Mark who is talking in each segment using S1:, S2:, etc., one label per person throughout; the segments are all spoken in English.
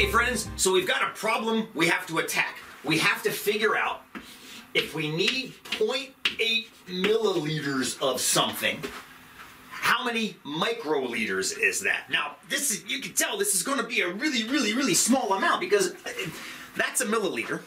S1: Okay, friends, so we've got a problem we have to attack. We have to figure out if we need 0.8 milliliters of something, how many microliters is that? Now, this is, you can tell this is going to be a really, really, really small amount because uh, that's a milliliter.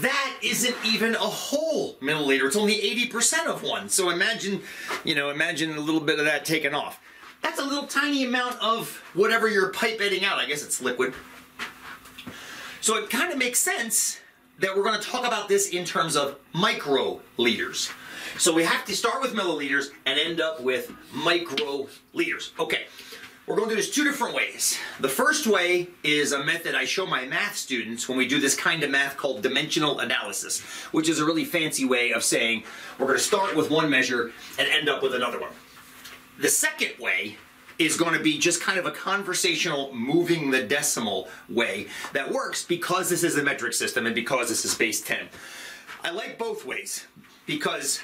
S1: That isn't even a whole milliliter. It's only 80% of one. So imagine, you know, imagine a little bit of that taken off. That's a little tiny amount of whatever you're pipetting out. I guess it's liquid. So it kind of makes sense that we're going to talk about this in terms of microliters. So we have to start with milliliters and end up with microliters. Okay, we're going to do this two different ways. The first way is a method I show my math students when we do this kind of math called dimensional analysis, which is a really fancy way of saying we're going to start with one measure and end up with another one. The second way is going to be just kind of a conversational moving the decimal way that works because this is a metric system and because this is base 10. I like both ways because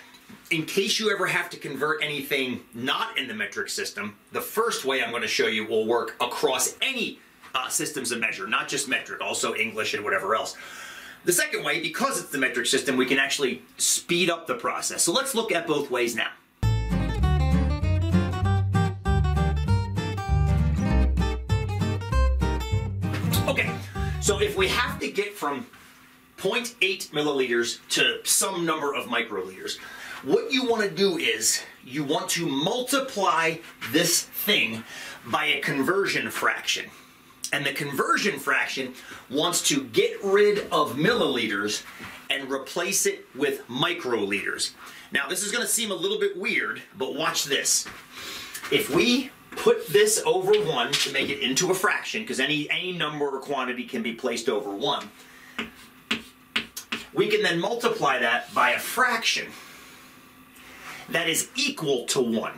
S1: in case you ever have to convert anything not in the metric system, the first way I'm going to show you will work across any uh, systems of measure, not just metric, also English and whatever else. The second way, because it's the metric system, we can actually speed up the process. So let's look at both ways now. So if we have to get from 0.8 milliliters to some number of microliters, what you want to do is you want to multiply this thing by a conversion fraction. And the conversion fraction wants to get rid of milliliters and replace it with microliters. Now, this is going to seem a little bit weird, but watch this. If we put this over 1 to make it into a fraction, because any, any number or quantity can be placed over 1, we can then multiply that by a fraction that is equal to 1.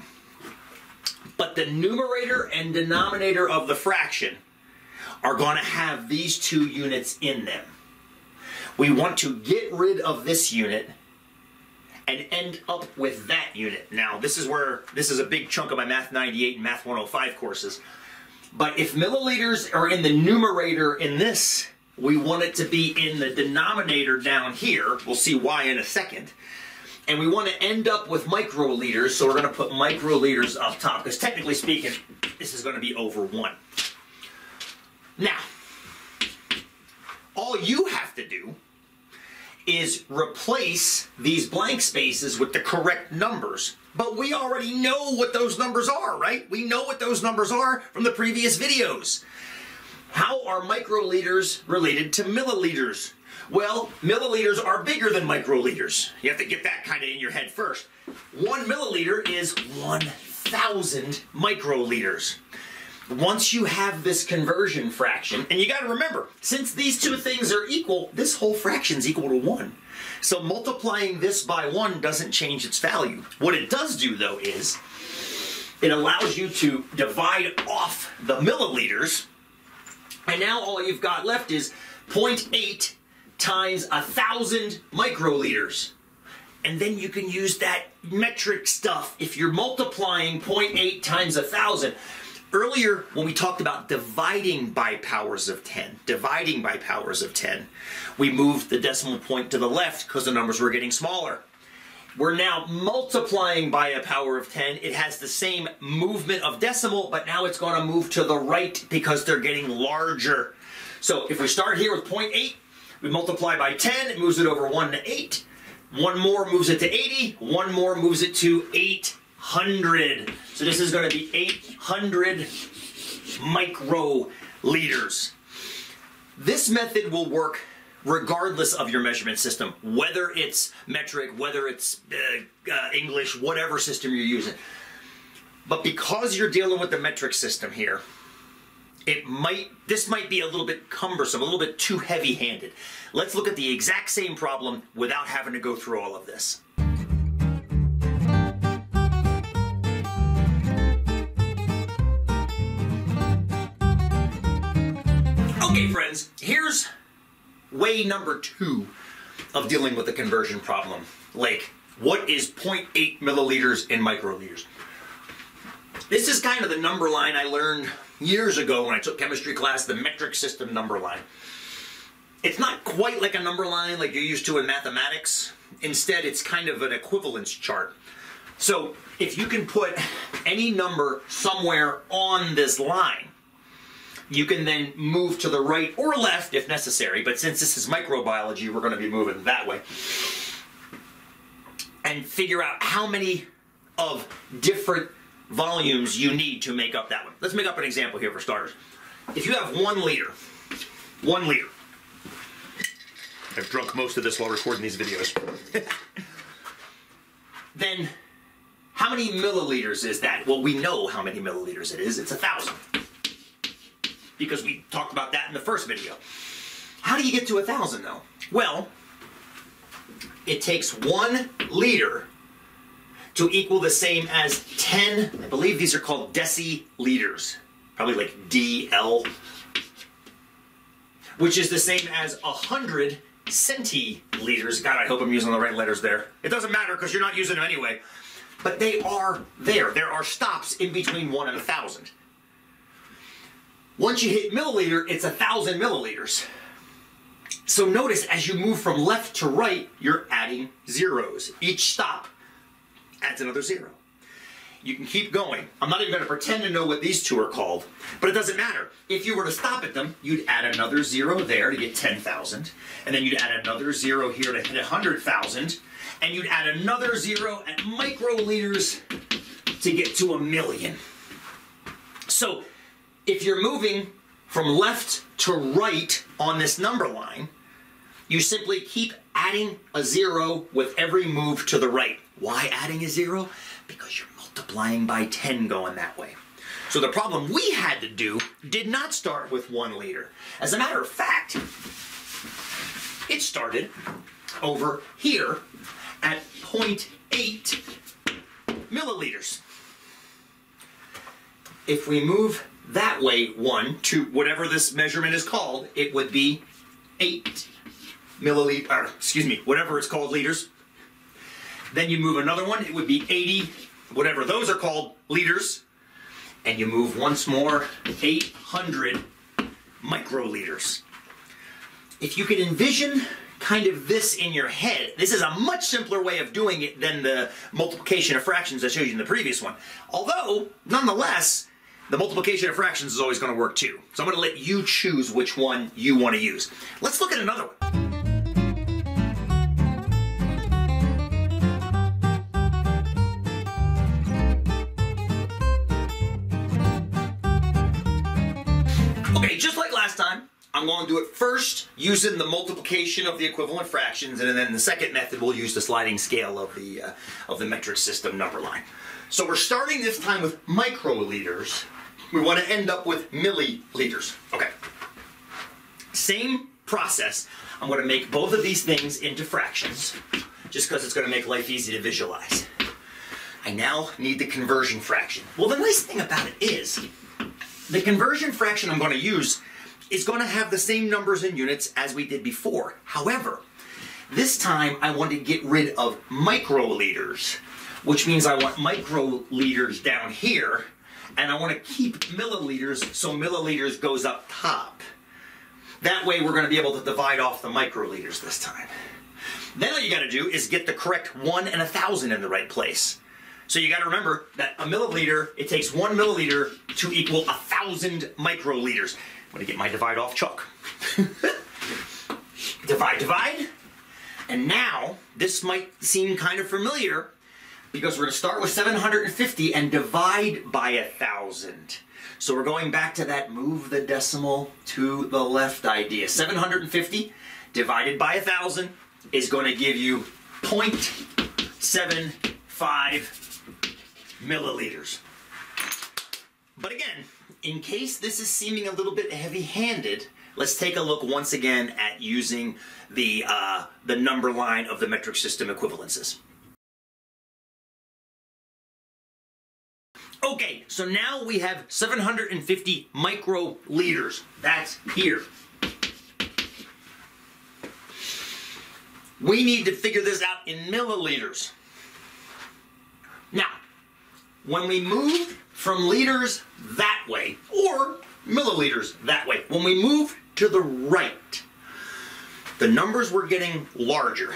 S1: But the numerator and denominator of the fraction are going to have these two units in them. We want to get rid of this unit and end up with that unit. Now, this is where, this is a big chunk of my Math 98 and Math 105 courses. But if milliliters are in the numerator in this, we want it to be in the denominator down here. We'll see why in a second. And we want to end up with microliters, so we're going to put microliters up top, because technically speaking, this is going to be over 1. Now, all you have to do is replace these blank spaces with the correct numbers. But we already know what those numbers are, right? We know what those numbers are from the previous videos. How are microliters related to milliliters? Well, milliliters are bigger than microliters. You have to get that kind of in your head first. One milliliter is 1,000 microliters. Once you have this conversion fraction, and you got to remember, since these two things are equal, this whole fraction is equal to 1. So multiplying this by 1 doesn't change its value. What it does do, though, is it allows you to divide off the milliliters, and now all you've got left is 0.8 times a thousand microliters. And then you can use that metric stuff if you're multiplying 0.8 times a thousand. Earlier, when we talked about dividing by powers of 10, dividing by powers of 10, we moved the decimal point to the left because the numbers were getting smaller. We're now multiplying by a power of 10. It has the same movement of decimal, but now it's going to move to the right because they're getting larger. So if we start here with 0.8, we multiply by 10, it moves it over 1 to 8. One more moves it to 80. One more moves it to 800. So this is going to be 800 microliters. This method will work regardless of your measurement system, whether it's metric, whether it's uh, uh, English, whatever system you're using. But because you're dealing with the metric system here, it might this might be a little bit cumbersome, a little bit too heavy-handed. Let's look at the exact same problem without having to go through all of this. Okay, friends, here's way number two of dealing with the conversion problem. Like, what is 0.8 milliliters in microliters? This is kind of the number line I learned years ago when I took chemistry class, the metric system number line. It's not quite like a number line like you're used to in mathematics. Instead, it's kind of an equivalence chart. So if you can put any number somewhere on this line, you can then move to the right or left if necessary, but since this is microbiology, we're going to be moving that way. And figure out how many of different volumes you need to make up that one. Let's make up an example here for starters. If you have one liter, one liter, I've drunk most of this while recording these videos. then how many milliliters is that? Well, we know how many milliliters it is. It's a thousand. Because we talked about that in the first video. How do you get to a thousand though? Well, it takes one liter to equal the same as 10, I believe these are called deciliters, probably like DL, which is the same as 100 centiliters. God, I hope I'm using the right letters there. It doesn't matter because you're not using them anyway. But they are there. There are stops in between one and a thousand. Once you hit milliliter, it's a thousand milliliters. So notice as you move from left to right, you're adding zeros. Each stop adds another zero. You can keep going. I'm not even going to pretend to know what these two are called, but it doesn't matter. If you were to stop at them, you'd add another zero there to get 10,000, and then you'd add another zero here to hit 100,000, and you'd add another zero at microliters to get to a million. So if you're moving from left to right on this number line, you simply keep adding a zero with every move to the right. Why adding a zero? Because you're multiplying by 10 going that way. So the problem we had to do did not start with one liter. As a matter of fact, it started over here at 0.8 milliliters. If we move that way one to whatever this measurement is called, it would be 8 milliliter, excuse me, whatever it's called liters. Then you move another one, it would be 80, whatever those are called, liters. And you move once more, 800 microliters. If you could envision kind of this in your head, this is a much simpler way of doing it than the multiplication of fractions I showed you in the previous one. Although, nonetheless, the multiplication of fractions is always going to work too. So I'm going to let you choose which one you want to use. Let's look at another one. Okay, just like last time, I'm going to do it first using the multiplication of the equivalent fractions, and then the second method we'll use the sliding scale of the, uh, of the metric system number line. So we're starting this time with microliters. We want to end up with milliliters. Okay. Same process. I'm going to make both of these things into fractions, just because it's going to make life easy to visualize. I now need the conversion fraction. Well, the nice thing about it is the conversion fraction I'm going to use is going to have the same numbers and units as we did before. However, this time I want to get rid of microliters, which means I want microliters down here, and I want to keep milliliters so milliliters goes up top. That way we're going to be able to divide off the microliters this time. Then all you got to do is get the correct one and a thousand in the right place. So you got to remember that a milliliter, it takes one milliliter to equal a thousand microliters. I'm going to get my divide off chalk. divide, divide. And now, this might seem kind of familiar because we're going to start with 750 and divide by a thousand. So we're going back to that move the decimal to the left idea. 750 divided by a thousand is going to give you 0.75 milliliters. But again, in case this is seeming a little bit heavy-handed, let's take a look once again at using the, uh, the number line of the metric system equivalences. So now we have 750 microliters. That's here. We need to figure this out in milliliters. Now, when we move from liters that way, or milliliters that way. When we move to the right, the numbers were getting larger.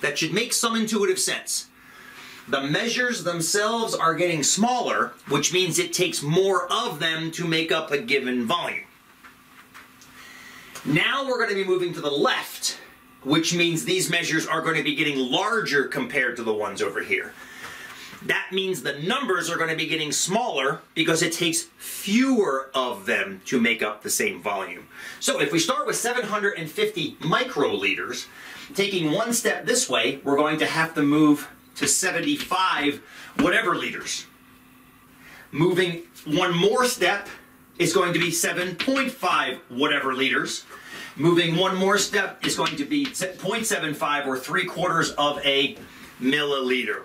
S1: That should make some intuitive sense. The measures themselves are getting smaller, which means it takes more of them to make up a given volume. Now we're going to be moving to the left, which means these measures are going to be getting larger compared to the ones over here. That means the numbers are going to be getting smaller because it takes fewer of them to make up the same volume. So if we start with 750 microliters, taking one step this way, we're going to have to move to 75 whatever liters. Moving one more step is going to be 7.5 whatever liters. Moving one more step is going to be 0.75 or 3 quarters of a milliliter.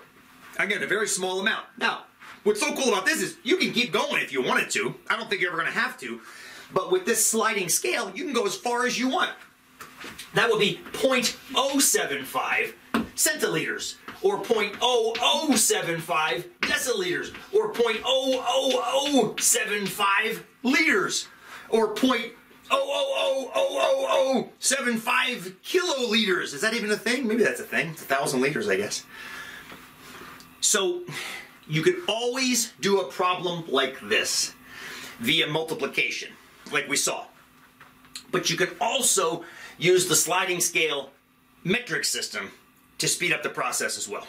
S1: Again, a very small amount. Now, what's so cool about this is you can keep going if you wanted to. I don't think you're ever going to have to. But with this sliding scale, you can go as far as you want. That would be 0.075 centiliters or 0.0075 deciliters or 0.00075 liters or 0.0000075 kiloliters. Is that even a thing? Maybe that's a thing. It's a thousand liters, I guess. So you could always do a problem like this via multiplication, like we saw. But you could also use the sliding scale metric system to speed up the process as well.